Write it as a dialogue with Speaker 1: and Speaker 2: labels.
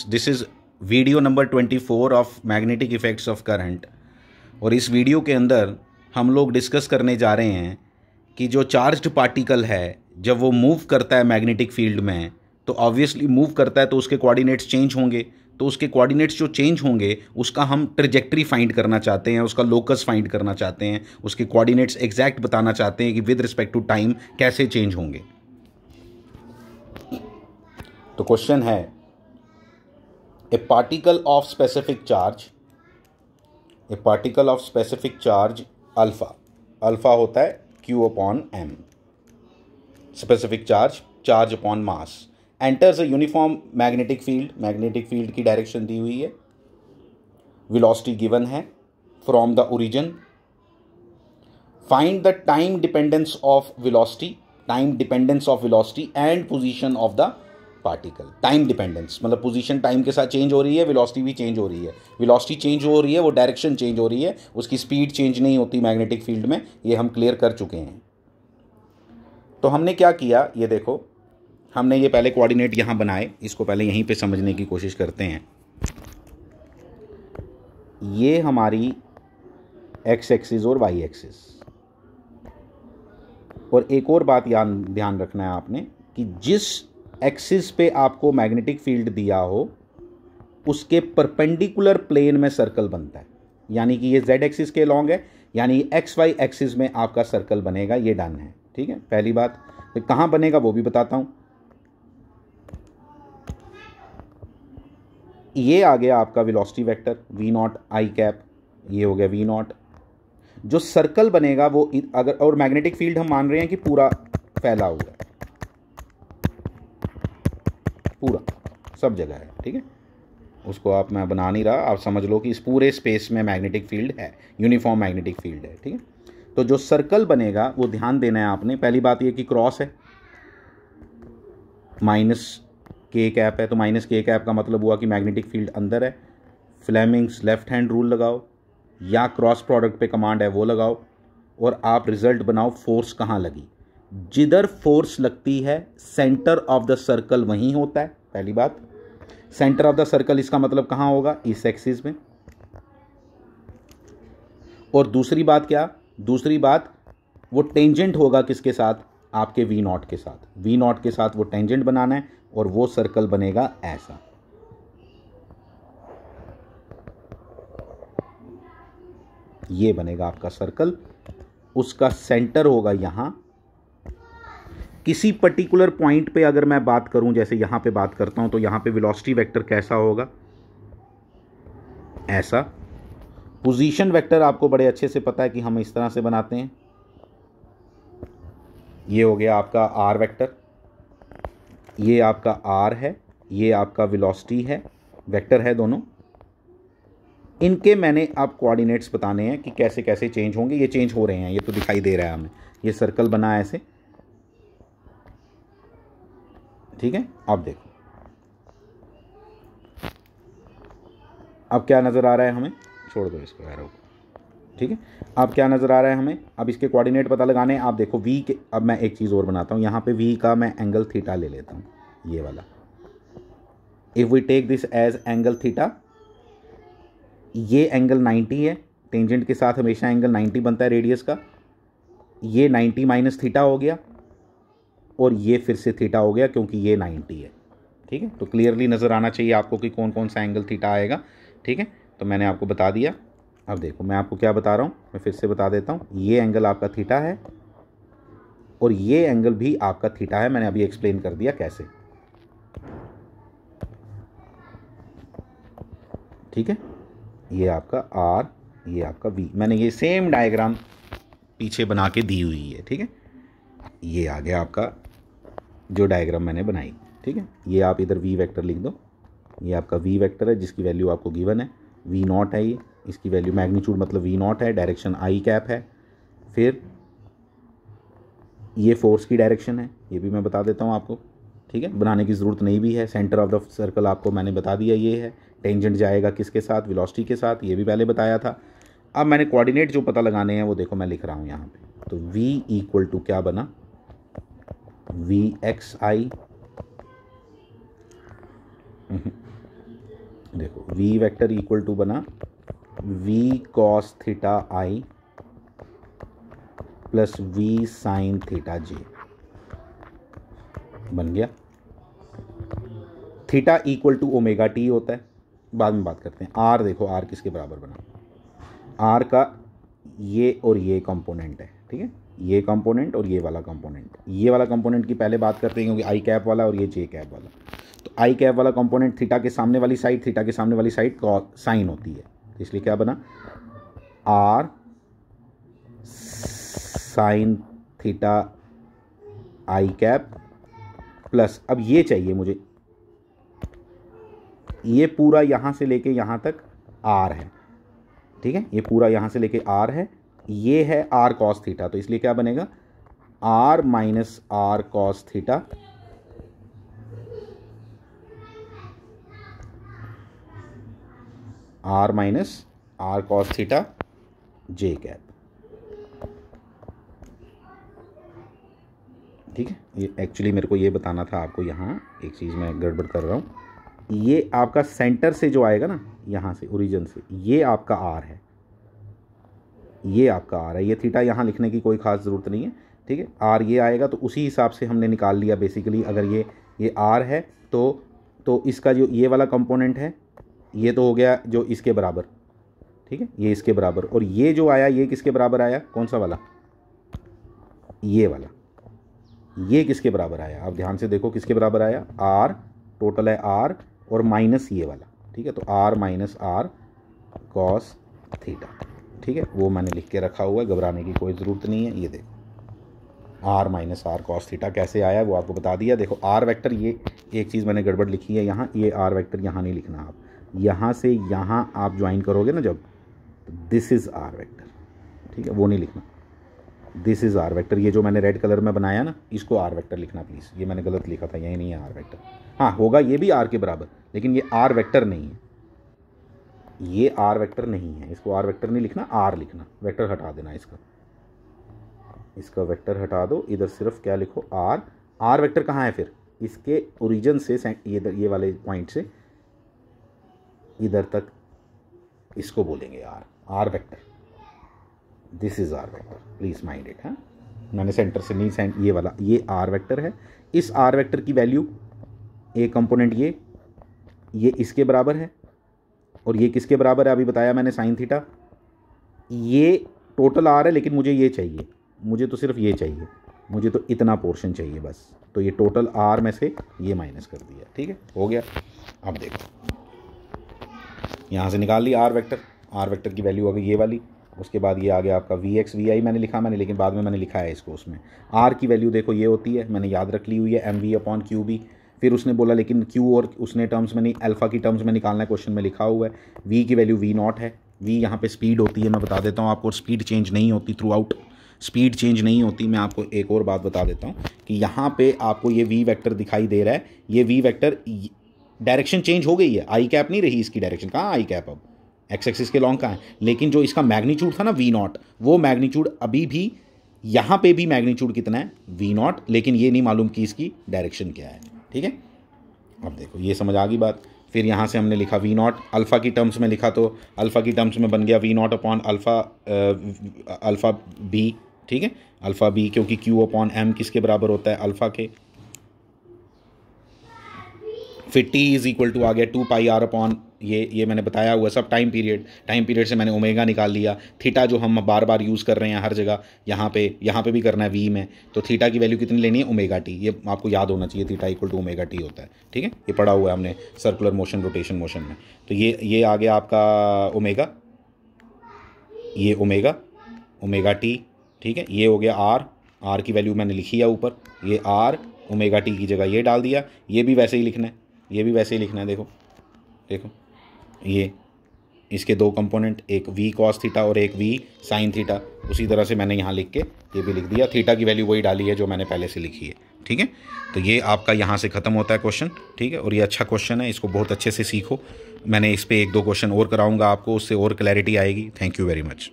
Speaker 1: This is video number twenty four of magnetic effects of current और इस video के अंदर हम लोग डिस्कस करने जा रहे हैं कि जो चार्ज्ड पार्टिकल है, जब वो मूव करता है मैग्नेटिक फ़ील्ड में तो ऑब्वियसली मूव करता है तो उसके कोऑर्डिनेट्स चेंज होंगे। तो उसके कोऑर्डिनेट्स जो चेंज होंगे, उसका हम ट्रिजेक्ट्री फाइंड करना चाहते हैं, उसका लोकस फाइंड करना चाहते हैं, उसके कोऑर्डिनेट्स एग्जैक्ट बताना चाहते हैं कि विद रिस्पेक्ट टू टाइम कैसे चेंज होंगे। तो क्वेश्चन है a particle of specific charge a particle of specific charge alpha alpha होता है q upon m specific charge charge upon mass enters a uniform magnetic field magnetic field की direction दी हुई है. वेलोसिटी गिवन है from the origin find the time dependence of velocity time dependence of velocity and position of the particle time dependence मतलब position time के साथ change हो रही है वेलोसिटी भी चेंज हो रही है। वेलोसिटी चेंज हो रही है, वो डायरेक्शन चेंज हो रही है, उसकी स्पीड चेंज नहीं होती मैग्नेटिक फ़ील्ड में, ये हम क्लियर कर चुके हैं। तो हमने क्या किया, ये देखो, हमने ये पहले कोऑर्डिनेट यहाँ बनाए, इसको पहले यहीं पे समझने की कोशिश करते हैं। ये हमारी एक्स एक्सिस और वाई एक्सिस और एक और बात ध्यान रखना है आपने, कि जिस एक्सिस पे आपको मैग्नेटिक फ़ील्ड दिया हो, उसके परपेंडिकुलर प्लेन में सर्कल बनता है। यानी कि ये जेड एक्सिस के लॉन्ग है, यानी एक्स वाई एक्सिस में आपका सर्कल बनेगा, ये डन है। ठीक है? पहली बात तो कहाँ बनेगा वो भी बताता हूँ। ये आ गया आपका velocity vector v naught i cap ये हो गया वी नॉट जो सर्कल बनेगा वो अगर, और मैग्नेटिक फ़ील्ड हम मान रहे हैं कि पूरा फैला हुआ है। पूरा, सब जगह है, ठीक है? उसको आप, मैं बना नहीं रहा, आप समझ लो कि इस पूरे स्पेस में मैग्नेटिक फ़ील्ड है यूनिफॉर्म मैग्नेटिक फ़ील्ड है, ठीक है? तो जो सर्कल बनेगा, वो ध्यान देना है आपने, पहली बात ये कि क्रॉस है। माइनस के कैप है तो माइनस के कैप का मतलब हुआ कि मैग्नेटिक फ़ील्ड अंदर है। फ्लेमिंग्स लेफ़्ट हैंड रूल लगाओ, या क्रॉस प्रोडक्ट पे कमांड है, वो लगाओ, और आप रिज़ल्ट बनाओ फोर्स कहाँ लगी। जिधर फोर्स लगती है सेंटर ऑफ़ द सर्कल वहीं होता है, पहली बात। सेंटर ऑफ़ द सर्कल इसका मतलब कहाँ होगा? इस एक्सिस में। और दूसरी बात क्या? दूसरी बात, वो टेंजेंट होगा किसके साथ? आपके वी नॉट के साथ। वी नॉट के साथ वो टेंजेंट बनाना है और वो सर्कल बनेगा ऐसा। ये बनेगा आपका सर्कल उसका सेंटर होगा यहाँ। किसी पर्टिकुलर पॉइंट पे अगर मैं बात करूँ, जैसे यहाँ पे बात करता हूँ तो यहाँ पे वेलोसिटी वेक्टर कैसा होगा? ऐसा। पोजीशन वेक्टर आपको बड़े अच्छे से पता है कि हम इस तरह से बनाते हैं। ये हो गया आपका आर वेक्टर ये आपका आर है, ये आपका वेलोसिटी है वेक्टर है दोनों। इनके मैंने आप कोऑर्डिनेट्स बताने हैं कि कैसे कैसे चेंज होंगे। ये चेंज हो रहे हैं, ये तो दिखाई दे रहा है हमें। ये सर्कल बना है ऐसे। ठीक है? अब देखो। अब क्या नज़र आ रहा है हमें? छोड़ दो इसको एरो को। ठीक है? अब क्या नज़र आ रहा है हमें? अब इसके कोऑर्डिनेट पता लगाने, आप देखो वी के, अब मैं एक चीज़ और बनाता हूँ। यहाँ पे वी का मैं एंगल थीटा ले लेता हूँ, ये वाला। If we take this as angle theta ये एंगल 90 है। टेंजेंट के साथ हमेशा एंगल 90 बनता है रेडियस का। ये 90 माइनस थीटा हो गया। और ये फिर से थीटा हो गया क्योंकि ये 90 है। ठीक है? तो क्लियरली नज़र आना चाहिए आपको कि कौन कौन सा एंगल थीटा आएगा। ठीक है? तो मैंने आपको बता दिया। अब देखो, मैं आपको क्या बता रहा हूँ? मैं फिर से बता देता हूँ। ये एंगल आपका थीटा है और ये एंगल भी आपका थीटा है। मैंने अभी एक्सप्लेन कर दिया कैसे। ठीक है? ये आपका आर ये आपका वी मैंने ये सेम डायग्राम पीछे बना के दी हुई है। ठीक है? ये आ गया आपका जो डायग्राम मैंने बनाई, ठीक है? ये आप इधर वी वेक्टर लिख दो। ये आपका वी वेक्टर है, जिसकी वैल्यू आपको गिवन है। वी नॉट है ये, इसकी वैल्यू मैग्नीट्यूड मतलब वी नॉट है डायरेक्शन आई कैप है। फिर ये फोर्स की डायरेक्शन है, ये भी मैं बता देता हूँ आपको, ठीक है? बनाने की ज़रूरत नहीं भी है। सेंटर ऑफ़ द सर्कल आपको मैंने बता दिया ये है। टेंजेंट जाएगा किसके साथ? वेलोसिटी के साथ, ये भी पहले बताया था। अब मैंने कोऑर्डिनेट जो पता लगाने हैं, वो देखो मैं लिख रहा हूँ यहाँ पे। तो v इक्वल टू क्या बना? वी एक्स आई देखो वी वेक्टर इक्वल टू बना v cos theta i plus v sine theta j बन गया। Theta equal to omega t होता है। बाद में बात करते हैं। आर देखो आर किसके बराबर बना? आर का ये और ये कंपोनेंट है, ठीक है? ये कंपोनेंट और ये वाला कंपोनेंट ये वाला कंपोनेंट की पहले बात करते हैं क्योंकि आई कैप वाला और ये जे कैप वाला। तो आई कैप वाला कंपोनेंट थीटा के सामने वाली साइड थीटा के सामने वाली साइड साइन होती है। तो इसलिए क्या बना? R sine theta i cap plus अब ये चाहिए मुझे। ये पूरा यहाँ से लेके यहाँ तक आर है। ठीक है? ये पूरा यहाँ से लेके आर है। ये है आर कॉस थीटा तो इसलिए क्या बनेगा? R minus r cos theta r minus r cos theta j cap ठीक है? ये एक्चुअली मेरे को ये बताना था आपको यहाँ, एक चीज़ मैं गड़बड़ कर रहा हूँ। ये आपका सेंटर से जो आएगा ना, यहाँ से ओरिजिन से, ये आपका आर है। ये आपका आर है। ये थीटा यहाँ लिखने की कोई ख़ास ज़रूरत नहीं है, ठीक है? आर ये आएगा तो उसी हिसाब से हमने निकाल लिया बेसिकली अगर ये ये आर है तो तो इसका जो ये वाला कंपोनेंट है, ये तो हो गया जो इसके बराबर, ठीक है? ये इसके बराबर। और ये जो आया, ये किसके बराबर आया? कौन सा वाला? ये वाला। ये किसके बराबर आया? आप ध्यान से देखो किसके बराबर आया? आर टोटल है आर और माइनस ये वाला, ठीक है? तो r minus r cos theta ठीक है? वो मैंने लिख के रखा हुआ है, घबराने की कोई ज़रूरत नहीं है। ये देखो। R minus r cos theta कैसे आया वो आपको बता दिया। देखो आर वेक्टर ये एक चीज़ मैंने गड़बड़ लिखी है यहाँ, ये आर वेक्टर यहाँ नहीं लिखना आप। यहाँ से यहाँ आप ज्वाइन करोगे ना जब दिस इज़ आर वेक्टर ठीक है? वो नहीं लिखना। दिस इज़ आर वेक्टर ये जो मैंने रेड कलर में बनाया ना, इसको आर वेक्टर लिखना प्लीज़ ये मैंने गलत लिखा था, यही नहीं है आर वेक्टर हाँ होगा ये भी आर के बराबर, लेकिन ये आर वेक्टर नहीं है। ये आर वेक्टर नहीं है, इसको आर वेक्टर नहीं लिखना आर लिखना वेक्टर हटा देना इसका। इसका वेक्टर हटा दो, इधर सिर्फ़ क्या लिखो आर आर वेक्टर कहाँ है फिर? इसके ओरिजिन से ये ये वाले पॉइंट से, इधर तक इसको बोलेंगे r r vector this is r vector please mind it हाँ? मैंने सेंटर से नहीं सेंट ये वाला, ये आर वेक्टर है। इस आर वेक्टर की वैल्यू ए कंपोनेंट ये ये इसके बराबर है। और ये किसके बराबर है? अभी बताया मैंने साइन थीटा ये टोटल आर है, लेकिन मुझे ये चाहिए। मुझे तो सिर्फ़ ये चाहिए। मुझे तो इतना पोर्शन चाहिए बस। तो ये टोटल आर में से ये माइनस कर दिया। ठीक है? हो गया। अब देखो। यहाँ से निकाल ली आर वेक्टर आर वेक्टर की वैल्यू आ गई ये वाली। उसके बाद ये आ गया आपका वी एक्स वी आई मैंने लिखा मैंने, लेकिन बाद में मैंने लिखा है इसको उसमें। आर की वैल्यू देखो, ये होती है। मैंने याद रख ली हुई है m v upon q b फिर उसने बोला, लेकिन क्यू और उसने टर्म्स में नहीं अल्फ़ा की टर्म्स में निकालना है क्वेश्चन में लिखा हुआ है। वी की वैल्यू वी नॉट है। वी यहाँ पे स्पीड होती है, मैं बता देता हूँ आपको स्पीड चेंज नहीं होती थ्रू आउट स्पीड चेंज नहीं होती, मैं आपको एक और बात बता देता हूँ कि यहाँ पे आपको ये वी वेक्टर दिखाई दे रहा है। ये वी वेक्टर डायरेक्शन चेंज हो गई है। आई कैप नहीं रही इसकी डायरेक्शन कहाँ आई कैप अब? एक्स एक्सिस के लॉन्ग का है? लेकिन जो इसका मैग्नीट्यूड था ना वी नॉट वो मैग्नीट्यूड अभी भी यहाँ पे भी मैग्नीट्यूड कितना है? वी नॉट लेकिन ये नहीं मालूम कि इसकी डायरेक्शन क्या है। ठीक है? अब देखो, ये समझ आ गई बात। फिर यहाँ से हमने लिखा वी नॉट अल्फ़ा की टर्म्स में लिखा तो अल्फ़ा की टर्म्स में बन गया v naught upon alpha alpha b ठीक है? अल्फ़ा बी क्योंकि क्यू अपॉन एम किसके बराबर होता है? अल्फ़ा के। फिर टी इज़ इक्वल टू आ गया टू पाई आर अपॉन ये ये मैंने बताया हुआ सब टाइम पीरियड टाइम पीरियड से मैंने ओमेगा निकाल लिया थीटा जो हम बार बार यूज़ कर रहे हैं हर जगह, यहाँ पे यहाँ पे भी करना है वी में तो थीटा की वैल्यू कितनी लेनी है? ओमेगा टी ये आपको याद होना चाहिए theta equal to omega t होता है, ठीक है? ये पढ़ा हुआ है हमने सर्कुलर मोशन रोटेशन मोशन में तो ये ये आ गया आपका ओमेगा ये ओमेगा ओमेगा टी ठीक है? ये हो गया आर आर की वैल्यू मैंने लिखी है ऊपर, ये आर ओमेगा टी की जगह ये डाल दिया, ये भी वैसे ही लिखना है, ये भी वैसे ही लिखना है, देखो देखो। ये, इसके दो कंपोनेंट एक वी कॉस थीटा और एक वी साइन थीटा उसी तरह से मैंने यहाँ लिख के ये भी लिख दिया। थीटा की वैल्यू वही डाली है जो मैंने पहले से लिखी है। ठीक है? तो ये आपका यहाँ से ख़त्म होता है क्वेश्चन ठीक है? और ये अच्छा क्वेश्चन है, इसको बहुत अच्छे से सीखो। मैंने इस पर एक दो क्वेश्चन और कराऊँगा आपको, उससे और क्लैरिटी आएगी। Thank you very much